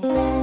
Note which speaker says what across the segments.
Speaker 1: Bye.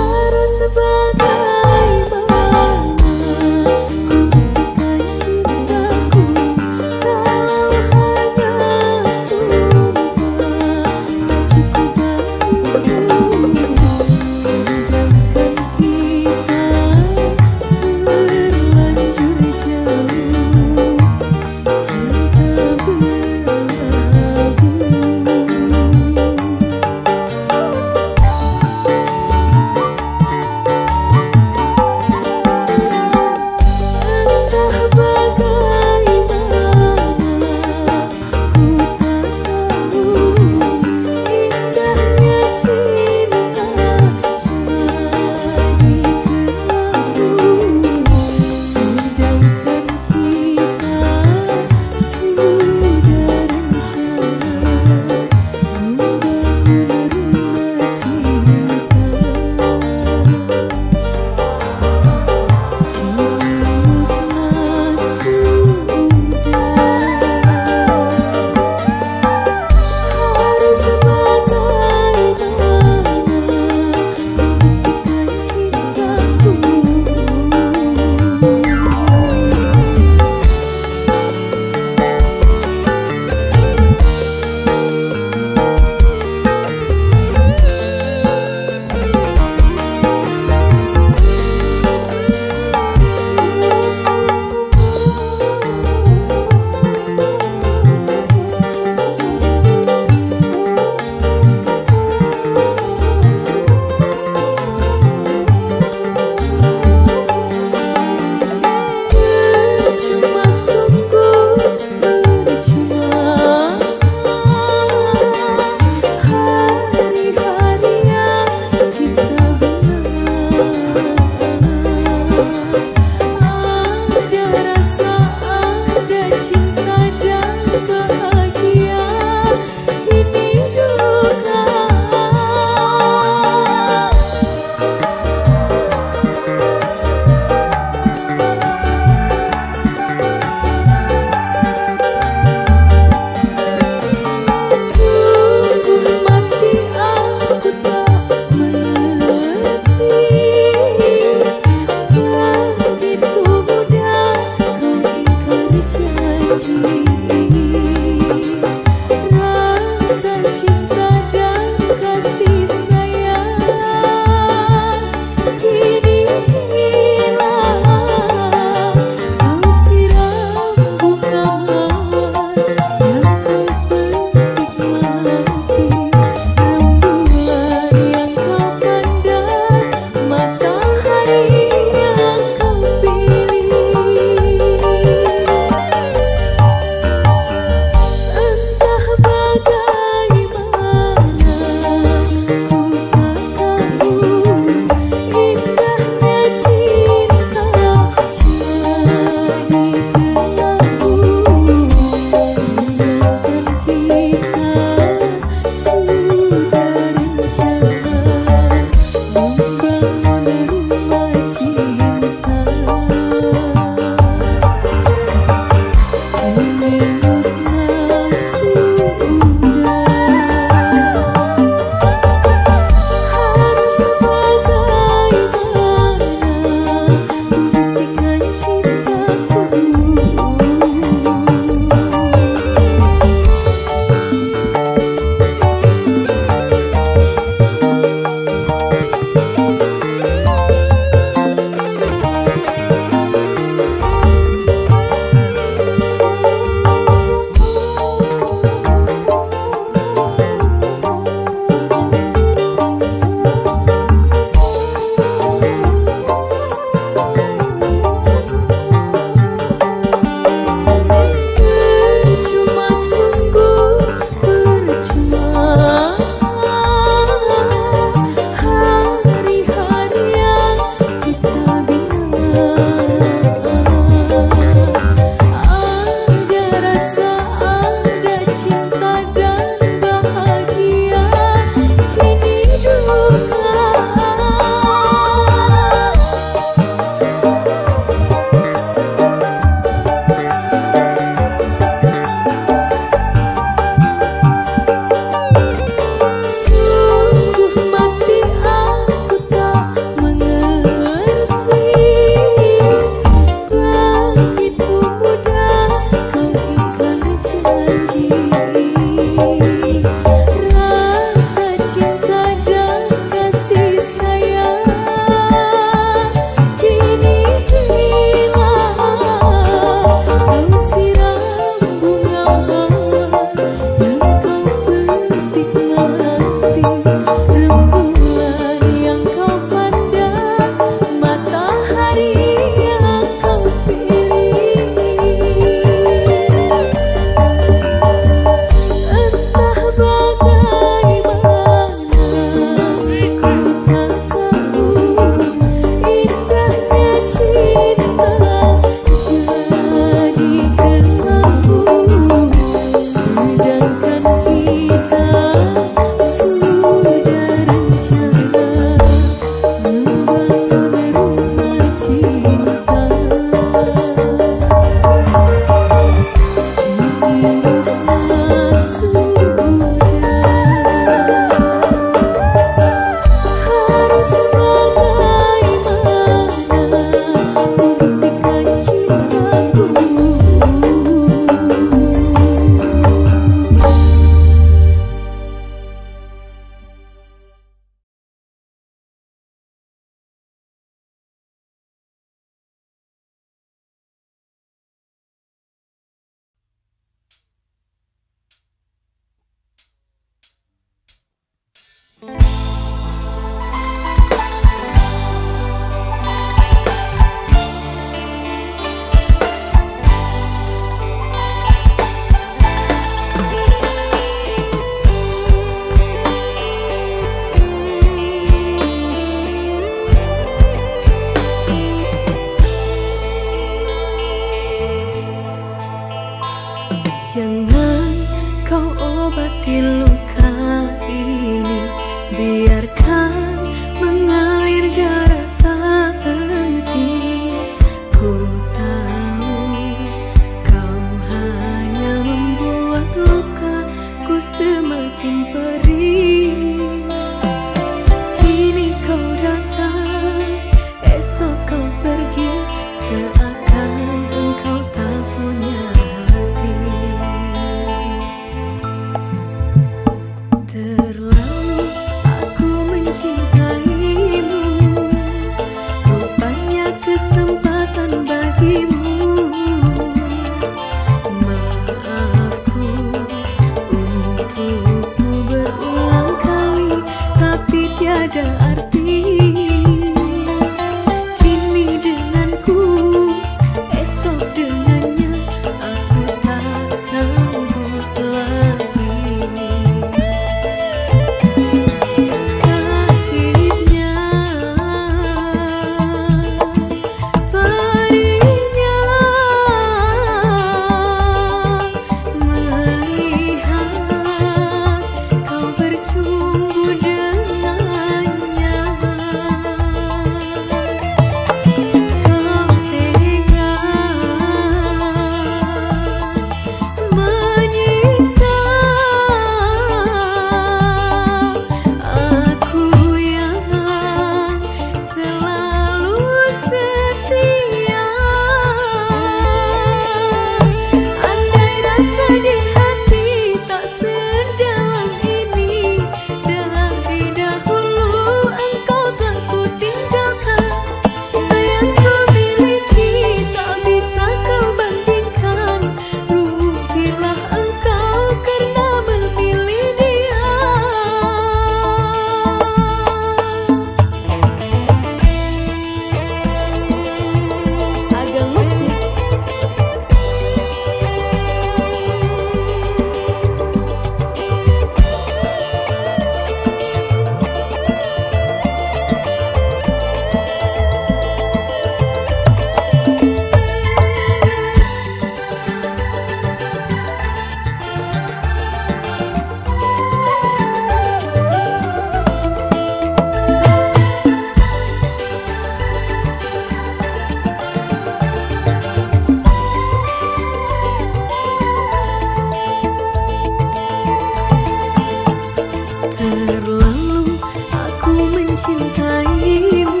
Speaker 2: Mencintaimu.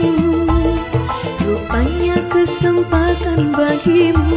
Speaker 2: Rupanya kesempatan bagimu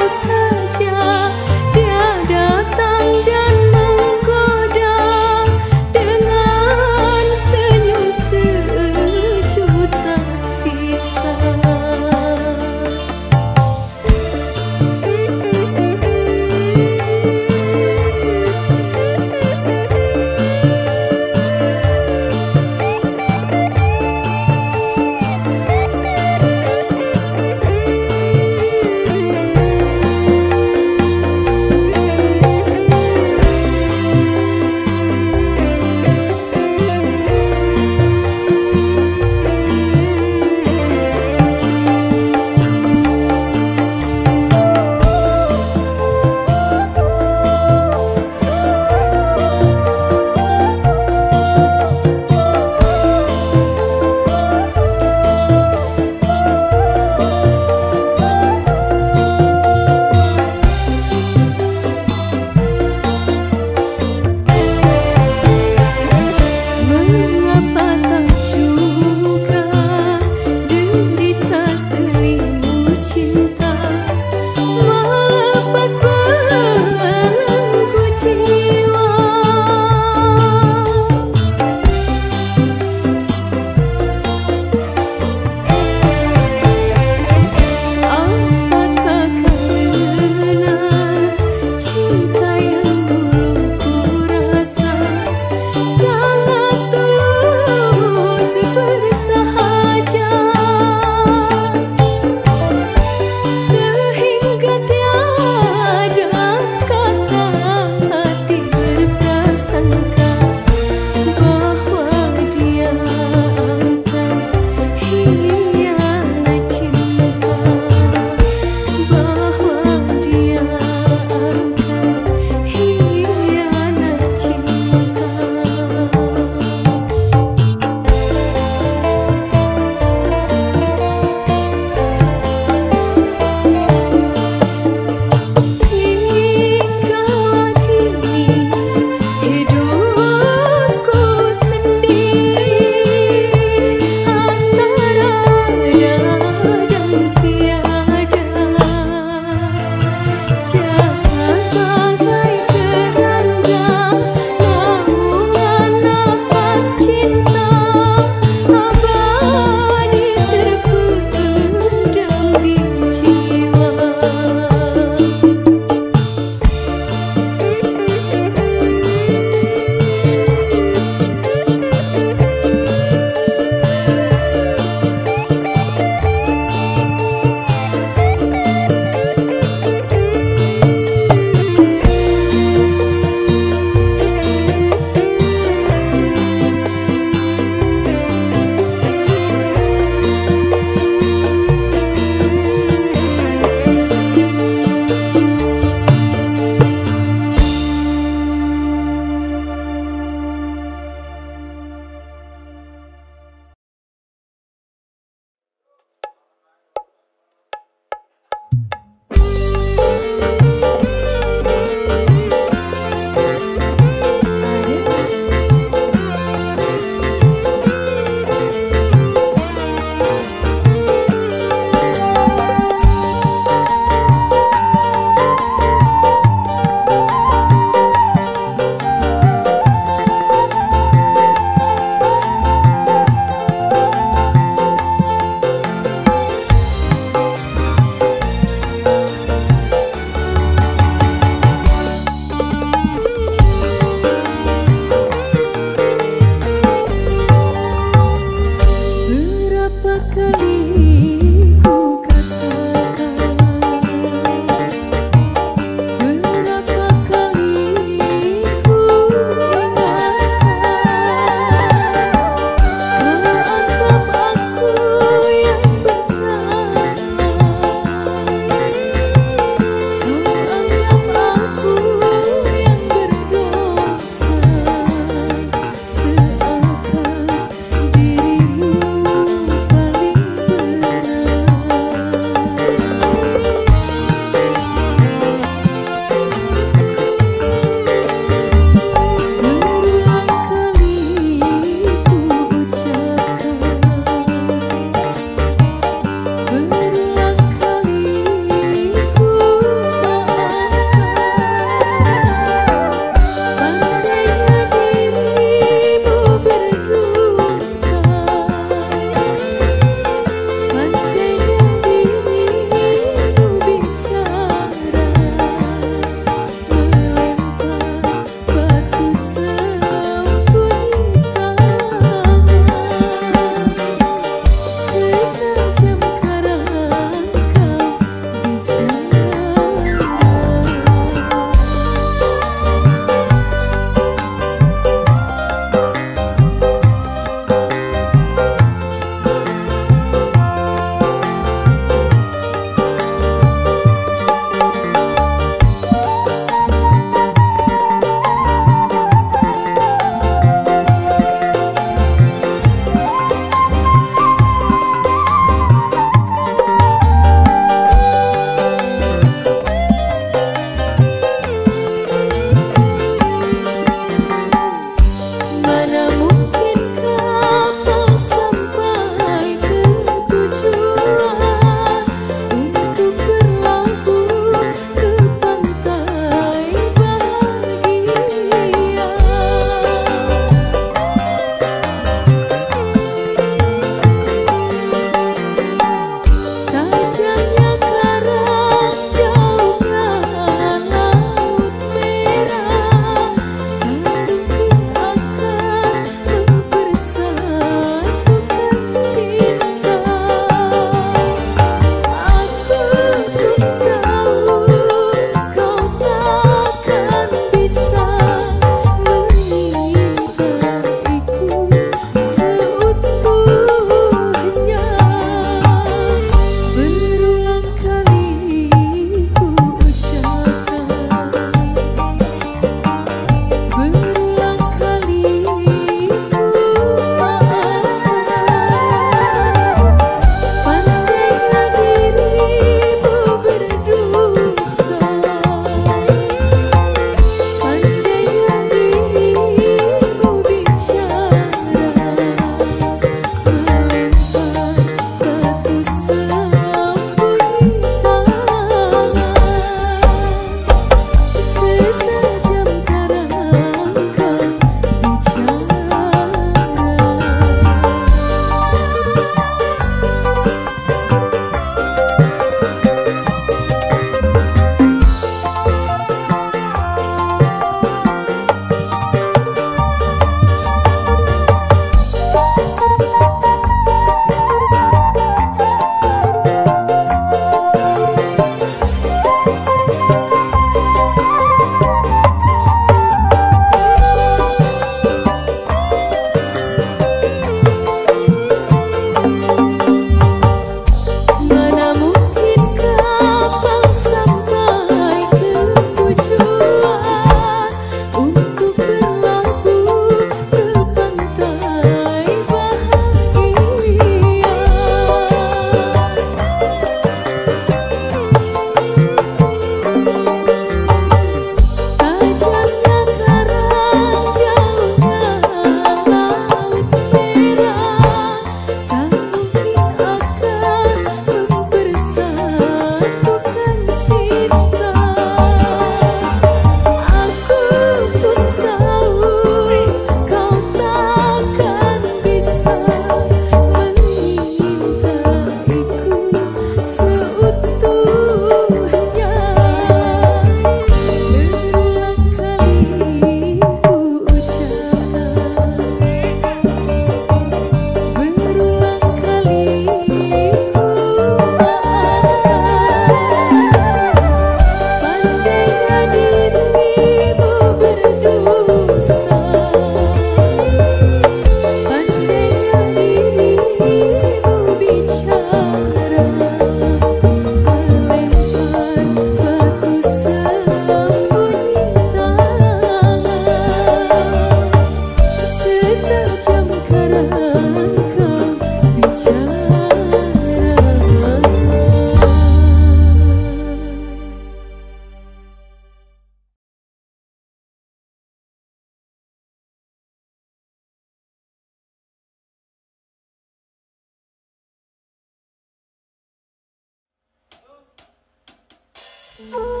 Speaker 2: Oh.